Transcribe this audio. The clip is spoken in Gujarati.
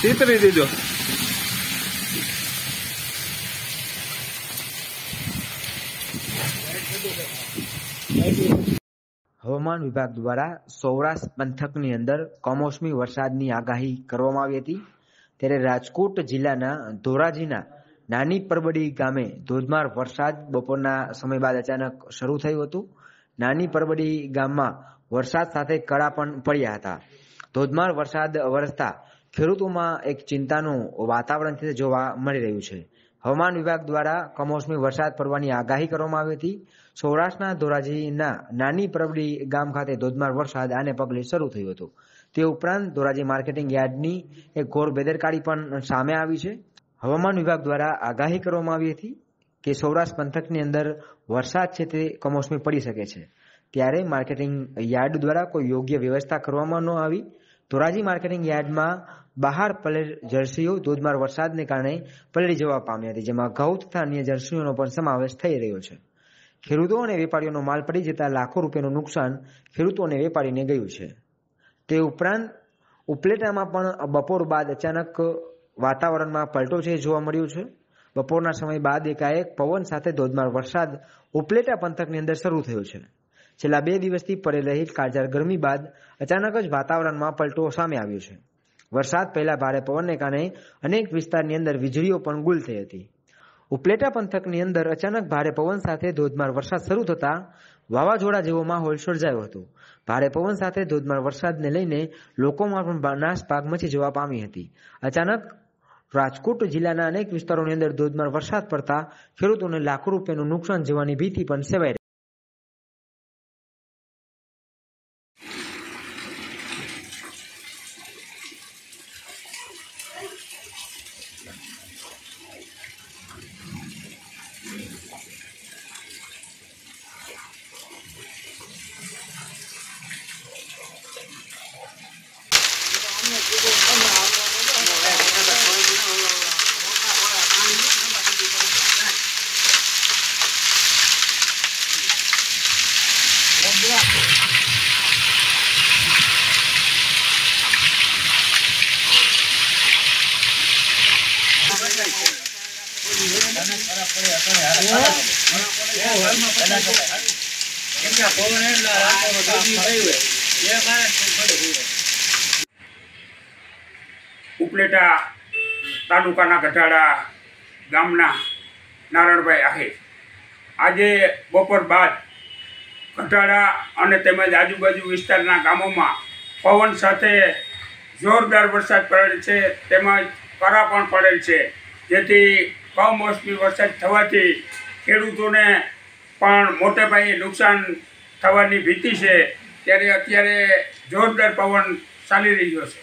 ચીતરી દીધો હવામાન વિભાગ દ્વારા સૌરાષ્ટ્ર પંથકની અંદર કમોસમી વરસાદની આગાહી કરવામાં આવી હતી. ત્યારે રાજકોટ જિલ્લાના ધોરાજીના નાની પરબડી ગામે ધોધમાર વરસાદ બપોરના સમય બાદ અચાનક શરૂ થયું હતું. નાની પરબડી ગામમાં વરસાદ સાથે કળા પણ પડ્યા હતા. ધોધમાર વરસાદ વરસતા ખેડૂતોમાં એક ચિંતાનું વાતાવરણ જોવા મળી રહ્યું છે. હવામાન વિભાગ દ્વારા કમોસમી વરસાદ પડવાની આગાહી કરવામાં આવી હતી. સૌરાષ્ટ્રના ધોરાજીના નાની પરબડી ગામ ખાતે ધોધમાર વરસાદ આને પગલે શરૂ થયું હતું. તે ઉપરાંત ધોરાજી માર્કેટિંગ યાર્ડની એક ઘોર બેદરકારી પણ સામે આવી છે. હવામાન વિભાગ દ્વારા આગાહી કરવામાં આવી હતી કે સૌરાષ્ટ્ર પંથકની અંદર વરસાદ છે તે કમોસમી પડી શકે છે. ત્યારે માર્કેટિંગ યાર્ડ દ્વારા કોઈ યોગ્ય વ્યવસ્થા કરવામાં ન આવી. ધોરાજી માર્કેટિંગ યાર્ડમાં બહાર પલેર જર્સીઓ, ધોધમાર વરસાદને કારણે પલળી જવા પામી હતી, જેમાં ઘઉં તથા અન્ય જર્સીઓનો પણ સમાવેશ થઈ રહ્યો છે. ખેડૂતો અને વેપારીઓનો માલ પડી જતા લાખો રૂપિયાનું નુકસાન ખેડૂતો અને વેપારીને ગયું છે. તે ઉપરાંત, ઉપલેટામાં પણ બપોર બાદ અચાનક વાતાવરણમાં પલટો છે જોવા મળ્યું છે. બપોરના સમય બાદ એકાએક પવન સાથે ધોધમાર વરસાદ ઉપલેટા પંથકની અંદર શરૂ થયો છે. છેલ્લા બે દિવસથી પડે રહેલ કાળઝાળ ગરમી બાદ અચાનક જ વાતાવરણમાં પલટો સામે આવ્યો છે. વરસાદ પહેલા ભારે પવનને કારણે અનેક વિસ્તારની અંદર વીજળીઓ પણ ગુલ થઈ હતી. ઉપલેટા પંથકની અંદર અચાનક ભારે પવન સાથે ધોધમાર વરસાદ શરૂ થતા વાવાઝોડા જેવો માહોલ સર્જાયો હતો. ભારે પવન સાથે ધોધમાર વરસાદને લઈને લોકોમાં પણ નાશ પાક મચી જવા પામી હતી. અચાનક રાજકોટ જિલ્લાના અનેક વિસ્તારોની અંદર ધોધમાર વરસાદ પડતા ખેડૂતોને લાખો રૂપિયાનું નુકસાન જવાની ભીતિ પણ સેવાઈ ઉપલેટા તાલુકાના ગઢાડા ગામના નારણભાઈ આહિર આજે બપોર બાદ ગઢાડા અને તેમજ આજુબાજુ વિસ્તારના ગામોમાં પવન સાથે જોરદાર વરસાદ પડેલ છે. તેમજ કરા પણ પડેલ છે. જેથી કમોસમી વરસાદ થવાથી ખેડૂતોને પણ મોટે પાયે નુકસાન થવાની ભીતિ છે. ત્યારે અત્યારે જોરદાર પવન ચાલી રહ્યો છે.